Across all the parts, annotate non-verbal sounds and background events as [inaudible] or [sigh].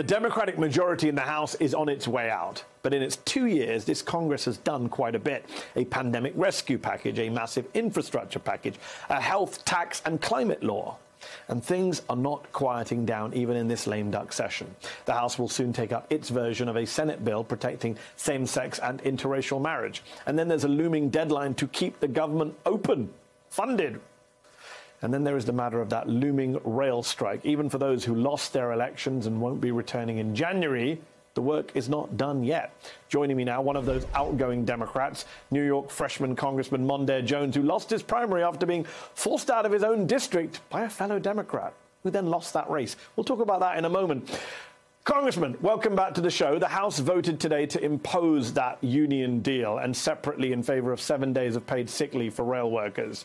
The Democratic majority in the House is on its way out. But in its two years, this Congress has done quite a bit a pandemic rescue package, a massive infrastructure package, a health, tax, and climate law. And things are not quieting down even in this lame duck session. The House will soon take up its version of a Senate bill protecting same sex and interracial marriage. And then there's a looming deadline to keep the government open, funded, and then there is the matter of that looming rail strike. Even for those who lost their elections and won't be returning in January, the work is not done yet. Joining me now, one of those outgoing Democrats, New York freshman Congressman Mondaire Jones, who lost his primary after being forced out of his own district by a fellow Democrat, who then lost that race. We'll talk about that in a moment. Congressman, welcome back to the show. The House voted today to impose that union deal and separately in favor of seven days of paid sick leave for rail workers.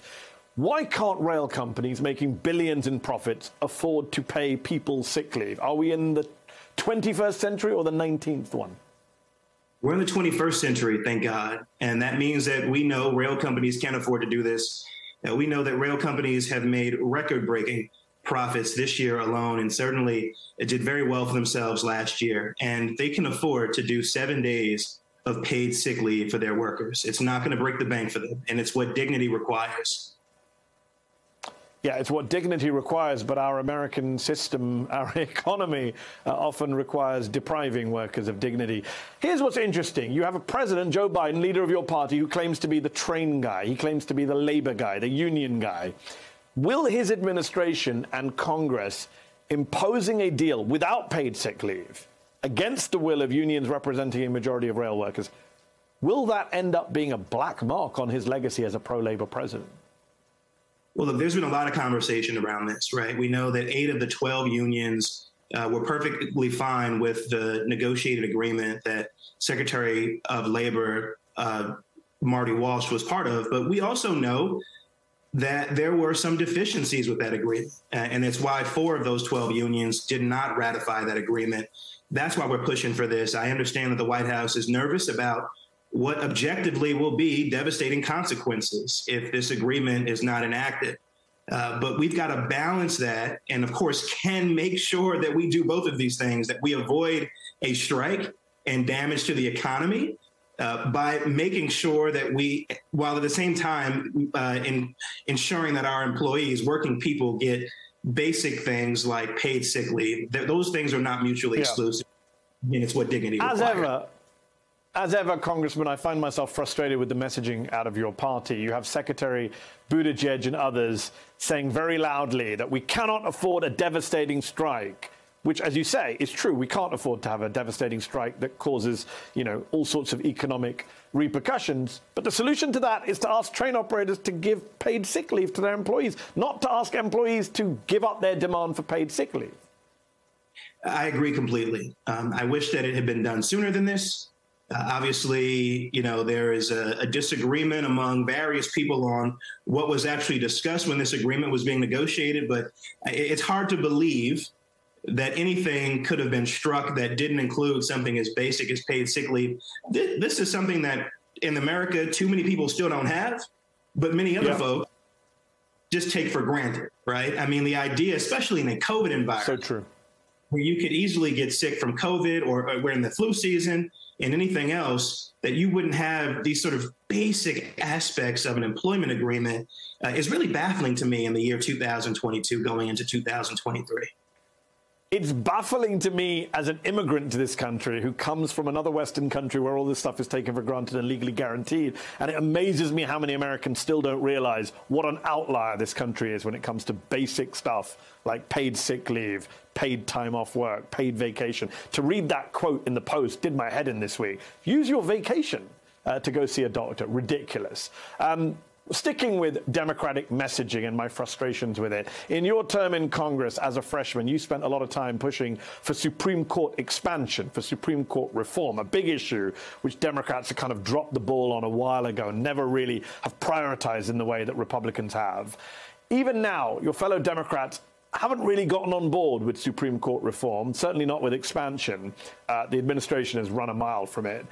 Why can't rail companies making billions in profits afford to pay people sick leave? Are we in the 21st century or the 19th one? We're in the 21st century, thank God. And that means that we know rail companies can't afford to do this. Uh, we know that rail companies have made record breaking profits this year alone, and certainly it did very well for themselves last year. And they can afford to do seven days of paid sick leave for their workers. It's not going to break the bank for them, and it's what dignity requires. Yeah, it's what dignity requires, but our American system, [laughs] our economy, uh, often requires depriving workers of dignity. Here's what's interesting you have a president, Joe Biden, leader of your party, who claims to be the train guy, he claims to be the labor guy, the union guy. Will his administration and Congress imposing a deal without paid sick leave against the will of unions representing a majority of rail workers, will that end up being a black mark on his legacy as a pro labor president? Well, look, there's been a lot of conversation around this, right? We know that eight of the 12 unions uh, were perfectly fine with the negotiated agreement that Secretary of Labor uh, Marty Walsh was part of. But we also know that there were some deficiencies with that agreement. Uh, and it's why four of those 12 unions did not ratify that agreement. That's why we're pushing for this. I understand that the White House is nervous about what objectively will be devastating consequences if this agreement is not enacted. Uh, but we've got to balance that and, of course, can make sure that we do both of these things, that we avoid a strike and damage to the economy uh, by making sure that we, while at the same time uh, in ensuring that our employees, working people, get basic things like paid sick leave. Th- those things are not mutually yeah. exclusive. mean, it's what dignity As requires. ever, as ever, Congressman, I find myself frustrated with the messaging out of your party. You have Secretary Buttigieg and others saying very loudly that we cannot afford a devastating strike, which, as you say, is true. We can't afford to have a devastating strike that causes, you know, all sorts of economic repercussions. But the solution to that is to ask train operators to give paid sick leave to their employees, not to ask employees to give up their demand for paid sick leave. I agree completely. Um, I wish that it had been done sooner than this. Uh, obviously, you know, there is a, a, disagreement among various people on what was actually discussed when this agreement was being negotiated, but it's hard to believe that anything could have been struck that didn't include something as basic as paid sick leave. This, this is something that in America, too many people still don't have, but many other yeah. folks just take for granted, right? I mean, the idea, especially in a COVID environment, so true, where you could easily get sick from COVID or, or we're in the flu season and anything else that you wouldn't have these sort of basic aspects of an employment agreement uh, is really baffling to me in the year 2022 going into 2023. It's baffling to me as an immigrant to this country who comes from another Western country where all this stuff is taken for granted and legally guaranteed. And it amazes me how many Americans still don't realize what an outlier this country is when it comes to basic stuff like paid sick leave, paid time off work, paid vacation. To read that quote in the Post did my head in this week. Use your vacation uh, to go see a doctor. Ridiculous. Um, Sticking with Democratic messaging and my frustrations with it, in your term in Congress as a freshman, you spent a lot of time pushing for Supreme Court expansion, for Supreme Court reform, a big issue which Democrats have kind of dropped the ball on a while ago and never really have prioritized in the way that Republicans have. Even now, your fellow Democrats haven't really gotten on board with Supreme Court reform, certainly not with expansion. Uh, the administration has run a mile from it.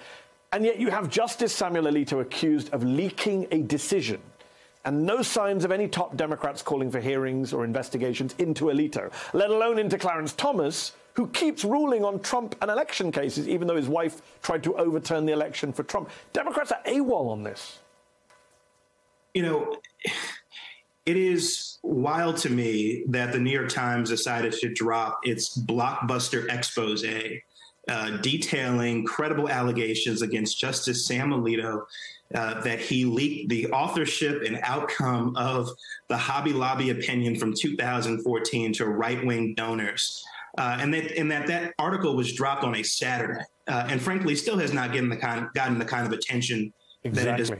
And yet you have Justice Samuel Alito accused of leaking a decision. And no signs of any top Democrats calling for hearings or investigations into Alito, let alone into Clarence Thomas, who keeps ruling on Trump and election cases, even though his wife tried to overturn the election for Trump. Democrats are AWOL on this. You know, it is wild to me that the New York Times decided to drop its blockbuster expose uh, detailing credible allegations against Justice Sam Alito uh, that he leaked the authorship and outcome of the Hobby Lobby opinion from 2014 to right wing donors. Uh, and, that, and that that article was dropped on a Saturday, uh, and frankly, still has not gotten the kind gotten the kind of attention exactly. that it is.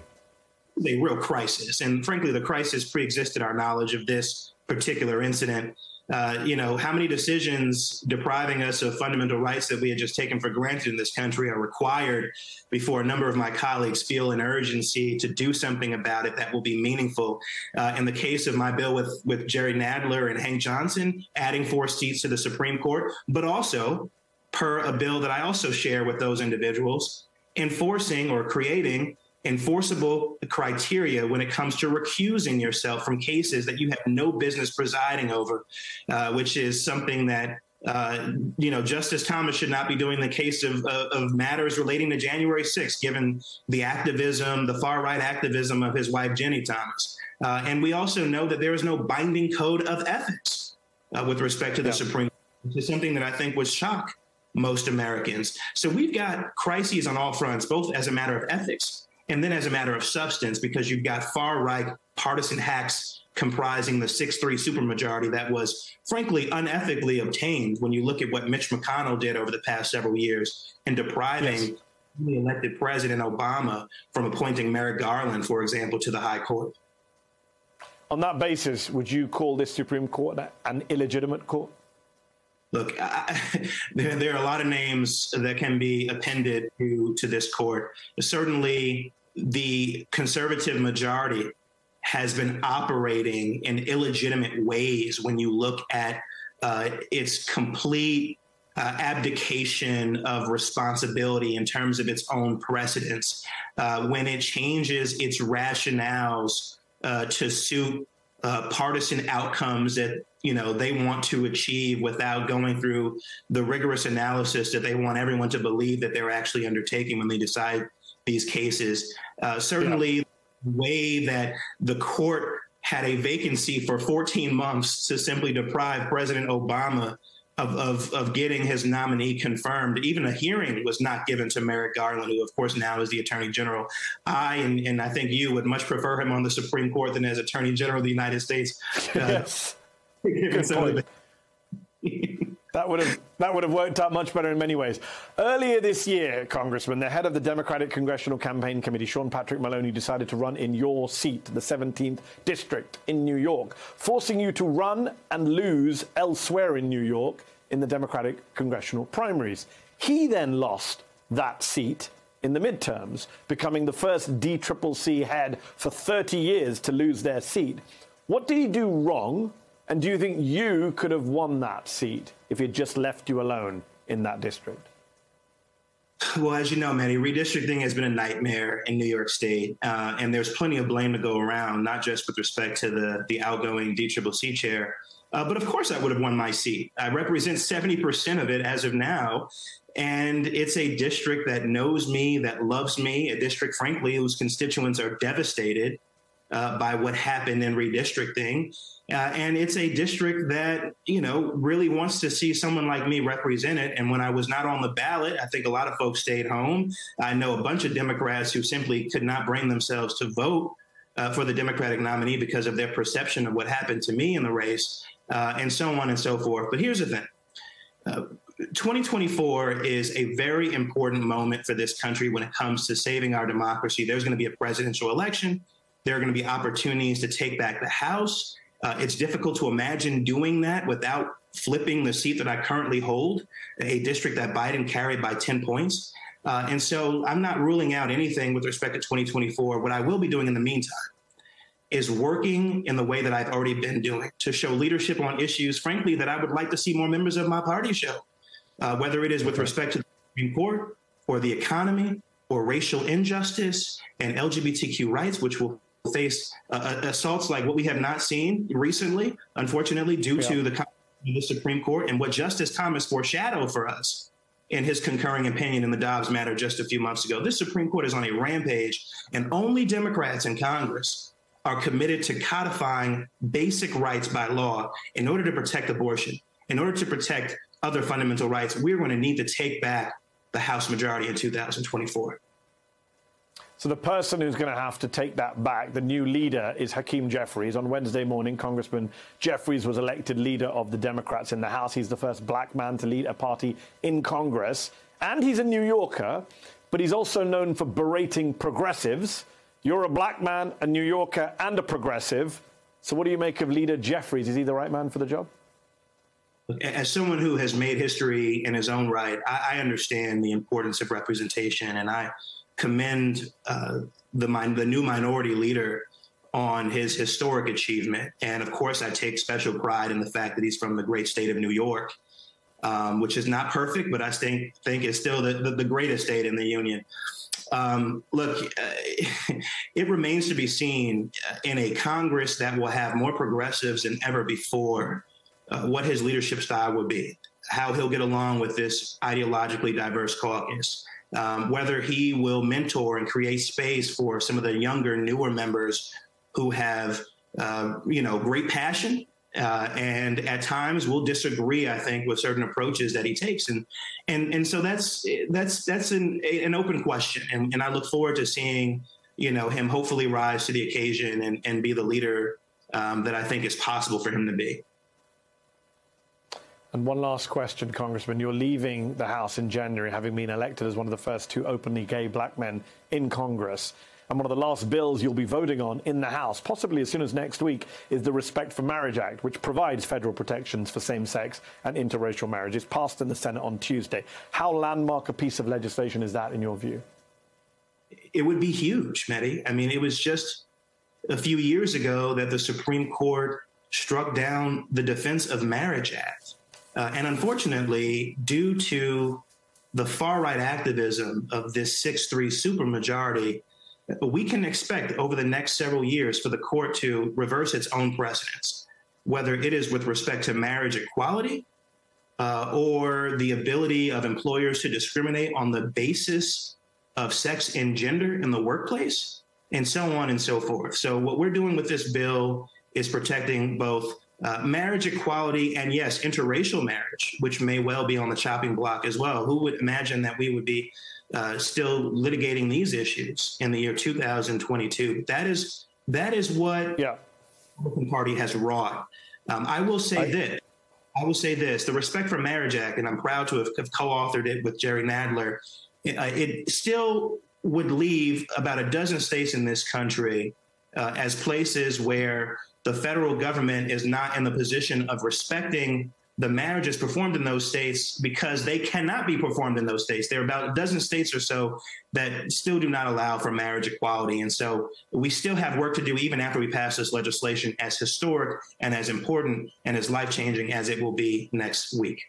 A real crisis, and frankly, the crisis pre-existed our knowledge of this particular incident uh, you know, how many decisions depriving us of fundamental rights that we had just taken for granted in this country are required before a number of my colleagues feel an urgency to do something about it that will be meaningful. Uh, in the case of my bill with, with Jerry Nadler and Hank Johnson, adding four seats to the Supreme Court, but also per a bill that I also share with those individuals, enforcing or creating enforceable criteria when it comes to recusing yourself from cases that you have no business presiding over, uh, which is something that uh, you know, Justice Thomas should not be doing the case of, of, of, matters relating to January 6th, given the activism, the far right activism of his wife, Ginni Thomas. Uh, and we also know that there is no binding code of ethics uh, with respect to the yeah. Supreme Court, which is something that I think was shock most Americans. So we've got crises on all fronts, both as a matter of ethics and then as a matter of substance, because you've got far right partisan hacks comprising the 6 3 supermajority that was frankly unethically obtained when you look at what Mitch McConnell did over the past several years in depriving yes. the elected President Obama from appointing Merrick Garland, for example, to the High Court. On that basis, would you call this Supreme Court an illegitimate court? Look, I, [laughs] there, there, are a lot of names that can be appended to, to this court. Certainly, the conservative majority has been operating in illegitimate ways when you look at uh, its complete uh, abdication of responsibility in terms of its own precedents, uh, when it changes its rationales uh, to suit uh, partisan outcomes that you know they want to achieve without going through the rigorous analysis that they want everyone to believe that they're actually undertaking when they decide these cases. Uh, certainly, yeah. the way that the court had a vacancy for 14 months to simply deprive President Obama of, of, of getting his nominee confirmed. Even a hearing was not given to Merrick Garland, who, of course, now is the Attorney General. I and, and I think you would much prefer him on the Supreme Court than as Attorney General of the United States. Uh, yes. [laughs] Good point. That would have that would have worked out much better in many ways. Earlier this year, Congressman, the head of the Democratic Congressional Campaign Committee, Sean Patrick Maloney, decided to run in your seat, the 17th district in New York, forcing you to run and lose elsewhere in New York in the Democratic congressional primaries. He then lost that seat in the midterms, becoming the first DCCC head for 30 years to lose their seat. What did he do wrong? And do you think you could have won that seat if he'd just left you alone in that district? Well, as you know, Mehdi, redistricting has been a nightmare in New York State, uh, and there's plenty of blame to go around, not just with respect to the the outgoing DCCC chair, uh, but of course I would have won my seat. I represent 70% of it as of now, and it's a district that knows me, that loves me, a district, frankly, whose constituents are devastated uh, by what happened in redistricting. Uh, and it's a district that, you know, really wants to see someone like me represent it. And when I was not on the ballot, I think a lot of folks stayed home. I know a bunch of Democrats who simply could not bring themselves to vote uh, for the Democratic nominee because of their perception of what happened to me in the race, uh, and so on and so forth. But here's the thing. Uh, 2024 is a very important moment for this country when it comes to saving our democracy. There's going to be a presidential election. There are going to be opportunities to take back the House. Uh, it's difficult to imagine doing that without flipping the seat that I currently hold, a district that Biden carried by 10 points. Uh, and so I'm not ruling out anything with respect to 2024. What I will be doing in the meantime is working in the way that I've already been doing to show leadership on issues, frankly, that I would like to see more members of my party show, uh, whether it is with respect to the Supreme Court or the economy or racial injustice and LGBTQ rights, which will face uh, uh, assaults like what we have not seen recently, unfortunately, due yeah. to the the Supreme Court and what Justice Thomas foreshadowed for us in his concurring opinion in the Dobbs matter just a few months ago. This Supreme Court is on a rampage, and only Democrats in Congress are committed to codifying basic rights by law in order to protect abortion, in order to protect other fundamental rights. We're going to need to take back the House majority in 2024. So the person who's going to have to take that back, the new leader, is Hakeem Jeffries. On Wednesday morning, Congressman Jeffries was elected leader of the Democrats in the House. He's the first black man to lead a party in Congress. And he's a New Yorker, but he's also known for berating progressives. You're a black man, a New Yorker, and a progressive. So what do you make of leader Jeffries? Is he the right man for the job? As someone who has made history in his own right, I, I understand the importance of representation, and I commend uh, the, the new minority leader on his historic achievement. And of course, I take special pride in the fact that he's from the great state of New York, um, which is not perfect, but I think think is still the, the, the greatest state in the union. Um, look, uh, [laughs] it remains to be seen uh, in a Congress that will have more progressives than ever before uh, what his leadership style will be, how he'll get along with this ideologically diverse caucus um, whether he will mentor and create space for some of the younger, newer members who have, uh, you know, great passion. Uh, and at times will disagree, I think, with certain approaches that he takes, and and and so that's that's that's an an open question, and, and I look forward to seeing you know him hopefully rise to the occasion and, and be the leader um, that I think is possible for him to be. And one last question, Congressman. You're leaving the House in January, having been elected as one of the first two openly gay black men in Congress. And one of the last bills you'll be voting on in the House, possibly as soon as next week, is the Respect for Marriage Act, which provides federal protections for same sex and interracial marriage. It's passed in the Senate on Tuesday. How landmark a piece of legislation is that, in your view? It would be huge, Mehdi. I mean, it was just a few years ago that the Supreme Court struck down the Defense of Marriage Act uh, and unfortunately, due to the far right activism of this 6 3 supermajority, we can expect over the next several years for the court to reverse its own precedents, whether it is with respect to marriage equality uh, or the ability of employers to discriminate on the basis of sex and gender in the workplace, and so on and so forth. So, what we're doing with this bill is protecting both uh, marriage equality and yes, interracial marriage, which may well be on the chopping block as well. Who would imagine that we would be uh, still litigating these issues in the year 2022? That is that is what yeah. the Republican Party has wrought. Um, I will say I, this. I will say this: the Respect for Marriage Act, and I'm proud to have, have co-authored it with Jerry Nadler. It, uh, it, still would leave about a dozen states in this country uh, as places where the federal government is not in the position of respecting the marriages performed in those states because they cannot be performed in those states. There are about a dozen states or so that still do not allow for marriage equality. And so we still have work to do even after we pass this legislation, as historic and as important and as life changing as it will be next week.